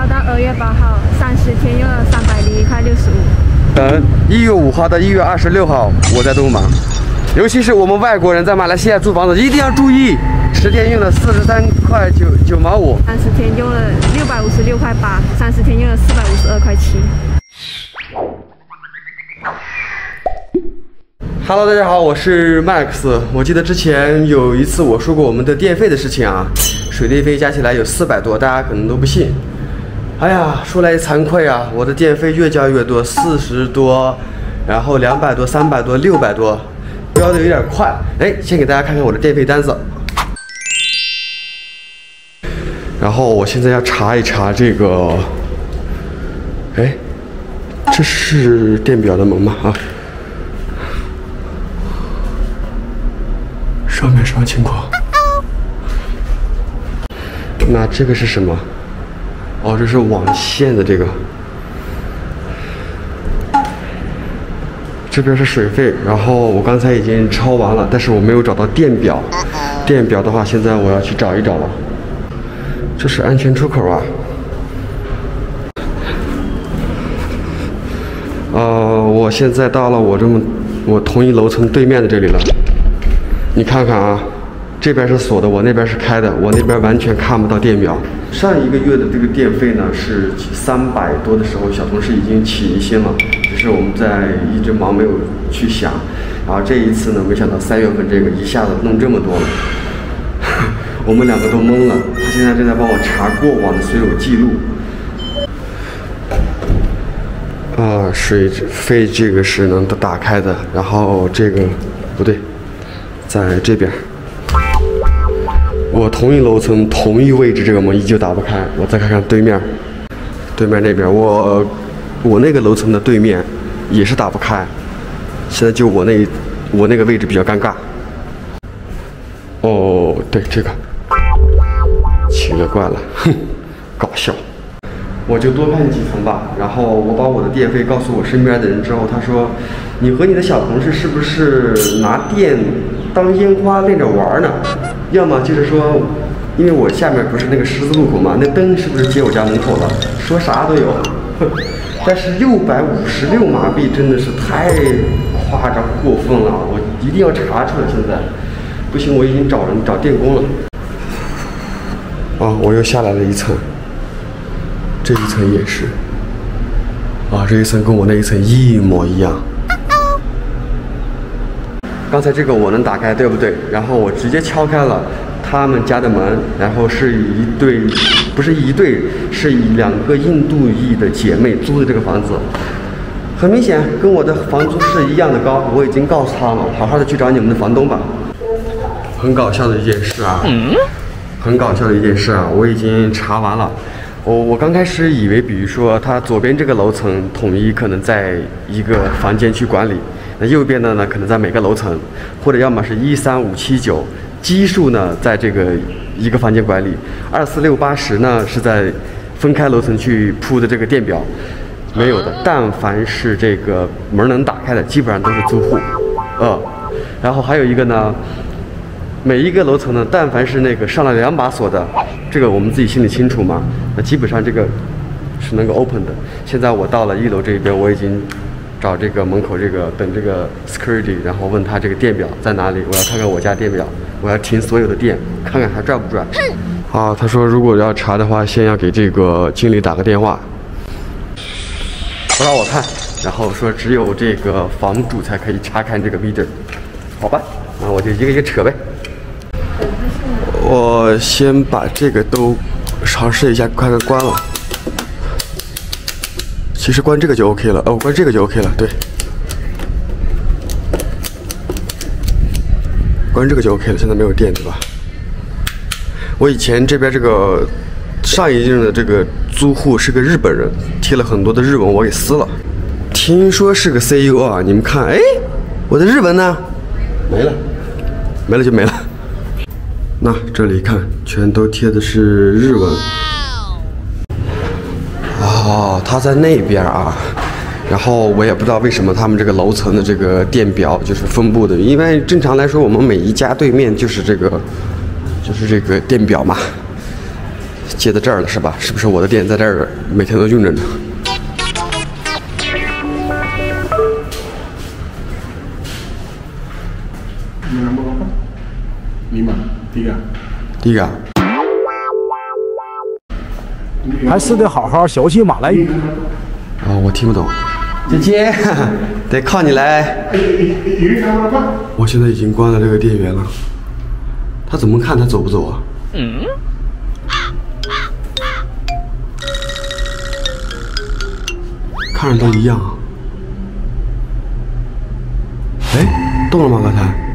号到二月八号，三十天用了三百零一块六十五。嗯，一月五号到一月二十六号，我在东马。尤其是我们外国人在马来西亚租房子，一定要注意，十天用了四十三块九九毛五，三十天用了六百五十六块八，三十天用了四百五十二块七。Hello，大家好，我是 Max。我记得之前有一次我说过我们的电费的事情啊，水电费加起来有四百多，大家可能都不信。哎呀，说来惭愧啊，我的电费越交越多，四十多，然后两百多、三百多、六百多。标的有点快，哎，先给大家看看我的电费单子。然后我现在要查一查这个，哎，这是电表的门吗？啊，上面什么情况？那这个是什么？哦，这是网线的这个。这边是水费，然后我刚才已经抄完了，但是我没有找到电表。电表的话，现在我要去找一找了。这是安全出口啊。呃，我现在到了我这么我同一楼层对面的这里了。你看看啊，这边是锁的，我那边是开的，我那边完全看不到电表。上一个月的这个电费呢是三百多的时候，小同事已经起疑心了。只是我们在一直忙没有去想，然后这一次呢，没想到三月份这个一下子弄这么多了，我们两个都懵了。他现在正在帮我查过往的所有记录。啊，水费这个是能打开的，然后这个不对，在这边。我同一楼层同一位置这个门依旧打不开，我再看看对面，对面那边我。我那个楼层的对面也是打不开，现在就我那我那个位置比较尴尬。哦，对这个，奇了怪了，哼，搞笑。我就多看几层吧。然后我把我的电费告诉我身边的人之后，他说：“你和你的小同事是不是拿电当烟花练着玩呢？要么就是说，因为我下面不是那个十字路口嘛，那灯是不是接我家门口了？说啥都有。”但是六百五十六马币真的是太夸张过分了，我一定要查出来。现在不行，我已经找人找电工了。啊，我又下来了一层，这一层也是。啊，这一层跟我那一层一模一样。刚才这个我能打开，对不对？然后我直接敲开了。他们家的门，然后是一对，不是一对，是两个印度裔的姐妹租的这个房子，很明显跟我的房租是一样的高。我已经告诉他了，好好的去找你们的房东吧。很搞笑的一件事啊，很搞笑的一件事啊，我已经查完了。我我刚开始以为，比如说他左边这个楼层统一可能在一个房间去管理，那右边的呢可能在每个楼层，或者要么是一三五七九。基数呢，在这个一个房间管理，二四六八十呢是在分开楼层去铺的这个电表，没有的。但凡是这个门能打开的，基本上都是租户，呃，然后还有一个呢，每一个楼层呢，但凡是那个上了两把锁的，这个我们自己心里清楚嘛。那基本上这个是能够 open 的。现在我到了一楼这边，我已经。找这个门口这个等这个 security，然后问他这个电表在哪里？我要看看我家电表，我要停所有的电，看看还转不转。啊，他说如果要查的话，先要给这个经理打个电话，不让我看，然后说只有这个房主才可以查看这个 meter。好吧，那我就一个一个扯呗。我先把这个都尝试一下，看看关了。其实关这个就 OK 了，哦，关这个就 OK 了，对，关这个就 OK 了。现在没有电，对吧？我以前这边这个上一任的这个租户是个日本人，贴了很多的日文，我给撕了。听说是个 CEO 啊，你们看，哎，我的日文呢？没了，没了就没了。那这里看，全都贴的是日文。哦，他在那边啊，然后我也不知道为什么他们这个楼层的这个电表就是分布的，因为正常来说我们每一家对面就是这个，就是这个电表嘛。接到这儿了是吧？是不是我的电在这儿每天都用着呢 nomor berapa? Lima, tiga. 第一个啊，还是得好好学习马来语。哦，我听不懂。姐姐，得靠你来。我现在已经关了这个电源了，他怎么看他走不走啊？嗯。看着都一样啊。哎，动了吗？刚才？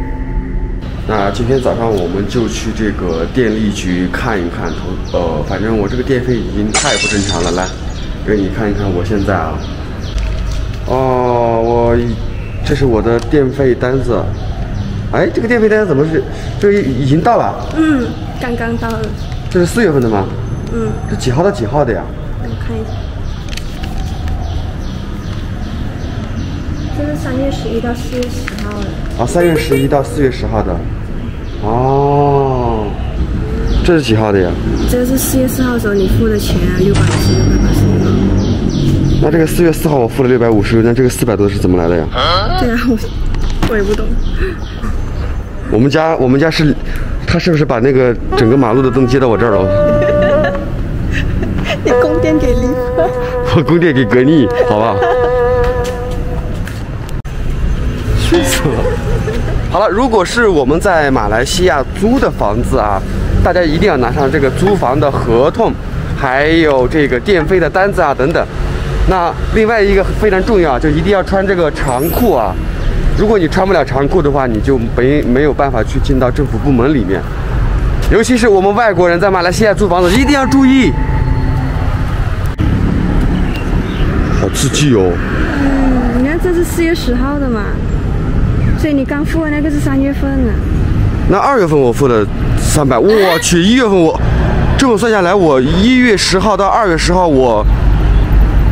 那今天早上我们就去这个电力局看一看，投呃，反正我这个电费已经太不正常了。来，给你看一看我现在啊。哦，我这是我的电费单子。哎，这个电费单怎么是这个已经到了？嗯，刚刚到了。这是四月份的吗？嗯，这几号到几号的呀？我看一下。这是三月十一到四月十号的。啊，三月十一到四月十号的。哦，这是几号的呀？这个是四月四号的时候你付的钱啊，六百五十六块八十六。那这个四月四号我付了六百五十，那这个四百多是怎么来的呀？对啊，我我也不懂。我们家我们家是，他是不是把那个整个马路的灯接到我这儿了？你供电给零。我供电给格力，好吧？好了，如果是我们在马来西亚租的房子啊，大家一定要拿上这个租房的合同，还有这个电费的单子啊等等。那另外一个非常重要，就一定要穿这个长裤啊。如果你穿不了长裤的话，你就没没有办法去进到政府部门里面。尤其是我们外国人在马来西亚租房子，一定要注意。好刺激哦！嗯你看这是四月十号的嘛，所以你刚付的那个是三月份的。那二月份我付了三百，我去，一月份我这么算下来，我一月十号到二月十号，我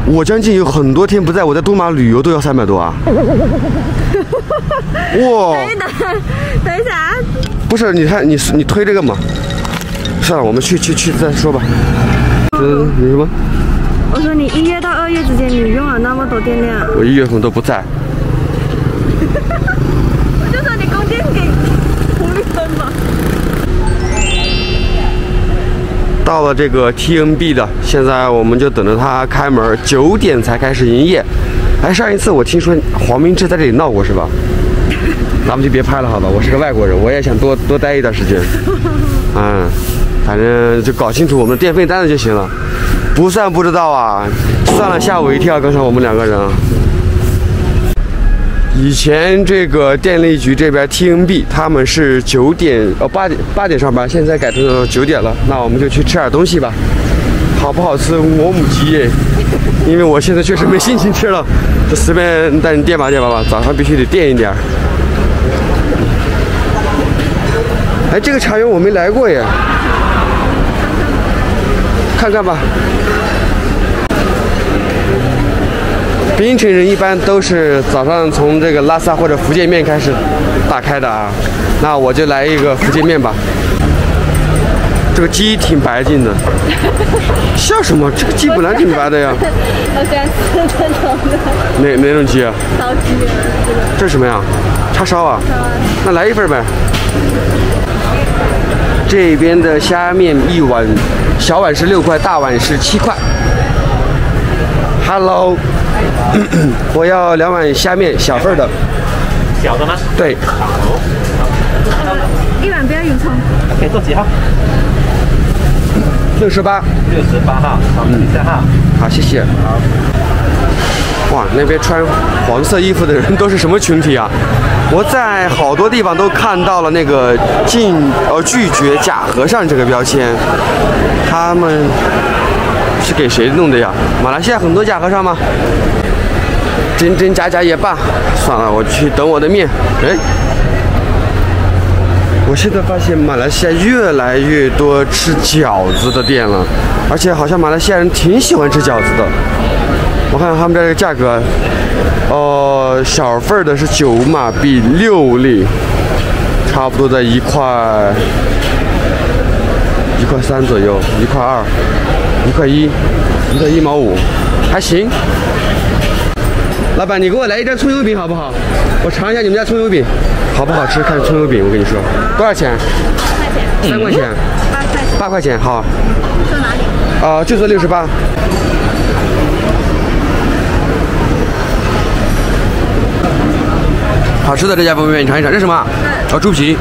我将近有很多天不在，我在东马旅游都要三百多啊！哇，等等一下啊，不是，你看你你推这个嘛？算了，我们去去去再说吧。嗯，你什么？我说你一月到二月之间你用了那么多电量，我一月份都不在。到了这个 TNB 的，现在我们就等着它开门，九点才开始营业。哎，上一次我听说黄明志在这里闹过是吧？咱们就别拍了好吧，我是个外国人，我也想多多待一段时间。嗯，反正就搞清楚我们的电费单子就行了，不算不知道啊。算了，吓我一跳，刚才我们两个人。以前这个电力局这边 TNB 他们是九点哦八点八点上班，现在改成九点了。那我们就去吃点东西吧，好不好吃我母鸡耶！因为我现在确实没心情吃了，就随便带你垫吧垫吧吧，早上必须得垫一点儿。哎，这个茶园我没来过耶，看看吧。槟城人一般都是早上从这个拉萨或者福建面开始打开的啊，那我就来一个福建面吧。这个鸡挺白净的，笑什么？这个鸡本来挺白的呀。我喜欢吃这种的哪哪种鸡啊？烧鸡，这个这是什么呀？叉烧啊？那来一份呗。这边的虾面一碗，小碗是六块，大碗是七块。Hello，我要两碗虾面，小份的。小的吗对，一碗不要有葱。？OK，做几号？六十八。六十八号，好，等一下哈。好，谢谢。哇，那边穿黄色衣服的人都是什么群体啊？我在好多地方都看到了那个禁呃拒绝假和尚这个标签，他们是给谁弄的呀？马来西亚很多假和尚吗？真真假假也罢，算了，我去等我的面。哎，我现在发现马来西亚越来越多吃饺子的店了，而且好像马来西亚人挺喜欢吃饺子的。我看他们这个价格，呃，小份的是九马币六粒，差不多在一块块三左右，一块二，一块一，一块一毛五，还行。老板，你给我来一张葱油饼好不好？我尝一下你们家葱油饼，好不好吃？看葱油饼，我跟你说，多少钱？三块钱，八块钱。八块钱，好。坐哪里？啊、就做六十八。好吃的这家方便面，你尝一尝，这是什么？哦，猪皮。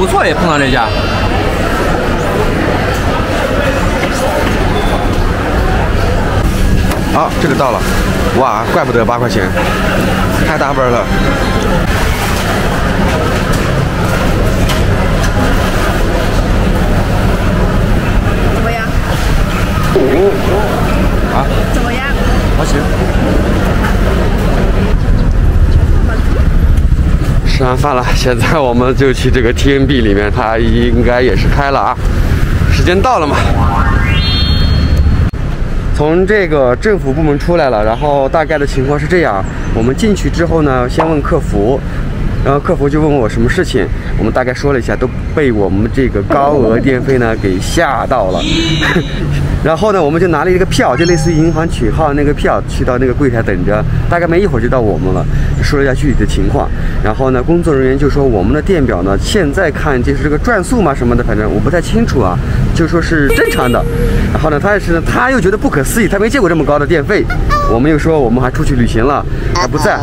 不错，也碰到这家。好，这个到了，哇，怪不得八块钱，太大份了。怎么样？啊，怎么样？好行。吃完饭了，现在我们就去这个 TNB 里面，它应该也是开了啊，时间到了嘛。从这个政府部门出来了，然后大概的情况是这样：我们进去之后呢，先问客服，然后客服就问我什么事情，我们大概说了一下，都被我们这个高额电费呢给吓到了。然后呢，我们就拿了一个票，就类似于银行取号那个票，去到那个柜台等着。大概没一会儿就到我们了，说了一下具体的情况。然后呢，工作人员就说我们的电表呢，现在看就是这个转速嘛什么的，反正我不太清楚啊，就说是正常的。然后呢，他也是他又觉得不可思议，他没见过这么高的电费。我们又说我们还出去旅行了，还不在。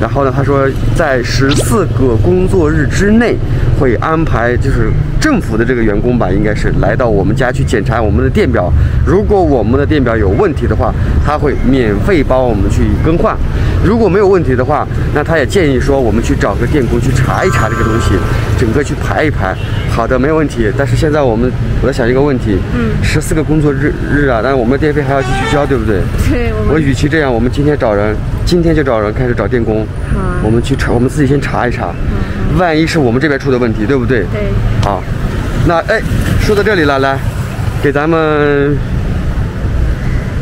然后呢，他说在十四个工作日之内会安排，就是政府的这个员工吧，应该是来到我们家去检查我们的电表。如果我们的电表有问题的话，他会免费帮我们去更换；如果没有问题的话，那他也建议说我们去找个电工去查一查这个东西，整个去排一排。好的，没有问题。但是现在我们我在想一个问题，嗯，十四个工作日日啊，但是我们的电费还要继续交，对不对？对，我我与其这样，我们今天找人，今天就找人开始找电工，好啊我们去查，我们自己先查一查，万一是我们这边出的问题，对不对？对，好，那哎，说到这里了，来，给咱们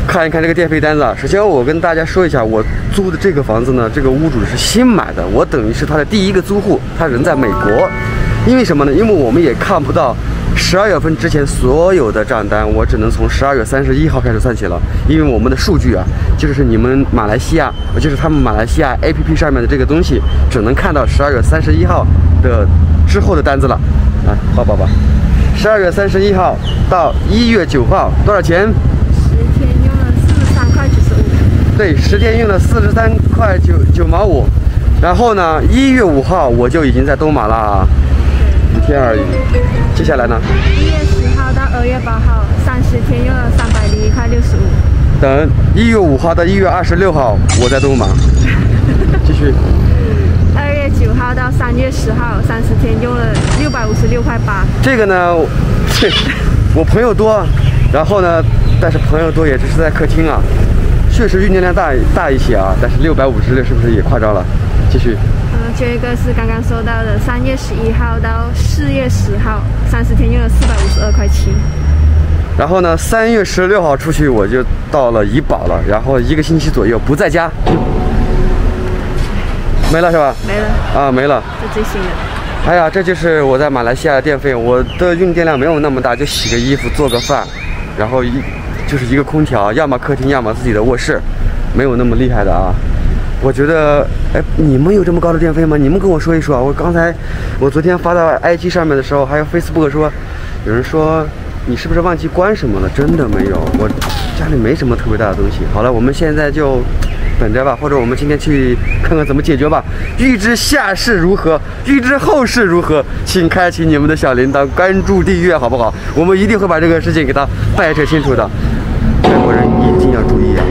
看一看这个电费单子啊。首先，我跟大家说一下，我租的这个房子呢，这个屋主是新买的，我等于是他的第一个租户，他人在美国。因为什么呢？因为我们也看不到十二月份之前所有的账单，我只能从十二月三十一号开始算起了。因为我们的数据啊，就是你们马来西亚，就是他们马来西亚 APP 上面的这个东西，只能看到十二月三十一号的之后的单子了。啊，抱抱抱。十二月三十一号到一月九号多少钱？十天用了四十三块九十五。对，十天用了四十三块九九毛五。然后呢，一月五号我就已经在东马了天而已。接下来呢？一月十号到二月八号，三十天用了三百零一块六十五。等一月五号到一月二十六号，我在东马。继续。二月九号到三月十号，三十天用了六百五十六块八。这个呢，我朋友多，然后呢，但是朋友多也只是在客厅啊，确实运电量大大一些啊，但是六百五十六是不是也夸张了？继续。嗯，这个是刚刚说到的，三月十一号到四月十号，三十天用了四百五十二块七。然后呢，三月十六号出去我就到了怡保了，然后一个星期左右不在家，没了是吧？没了，啊，没了。这最新的。哎呀，这就是我在马来西亚的电费，我的用电量没有那么大，就洗个衣服、做个饭，然后一就是一个空调，要么客厅，要么自己的卧室，没有那么厉害的啊。我觉得，哎，你们有这么高的电费吗？你们跟我说一说啊。我刚才，我昨天发到 IG 上面的时候，还有 Facebook 说，有人说你是不是忘记关什么了？真的没有，我家里没什么特别大的东西。好了，我们现在就等着吧，或者我们今天去看看怎么解决吧。预知下世如何，预知后事如何，请开启你们的小铃铛，关注订阅，好不好？我们一定会把这个事情给它掰扯清楚的。外国人一定要注意啊！